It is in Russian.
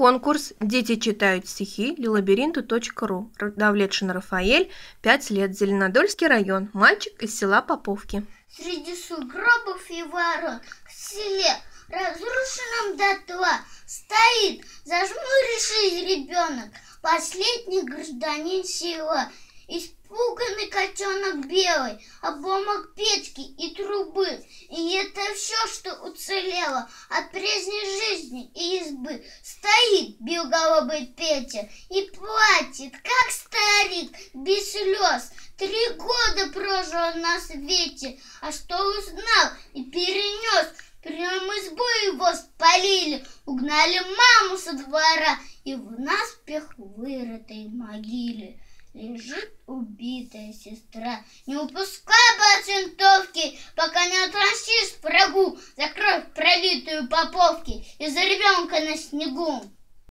конкурс «Дети читают стихи» лилабиринту.ру. Давлетшин Рафаэль, 5 лет, Зеленодольский район, мальчик из села Поповки. Среди сугробов и ворон в селе, разрушенном дотла, стоит, зажмурившись ребенок, последний гражданин села. Испуганный котенок белый, обломок печки и трубы. И это все, что уцелело от прежней жизни. Стоит белголобый Петя и плачет, как старик, без слез. Три года прожил на свете, а что узнал и перенес, Прям избу его спалили, угнали маму со двора и в наспех вырытой могиле лежит убитая сестра. Не упускай бы пока не отомстишь врагу за кровь пролитую поповки из-за ребенка на снегу.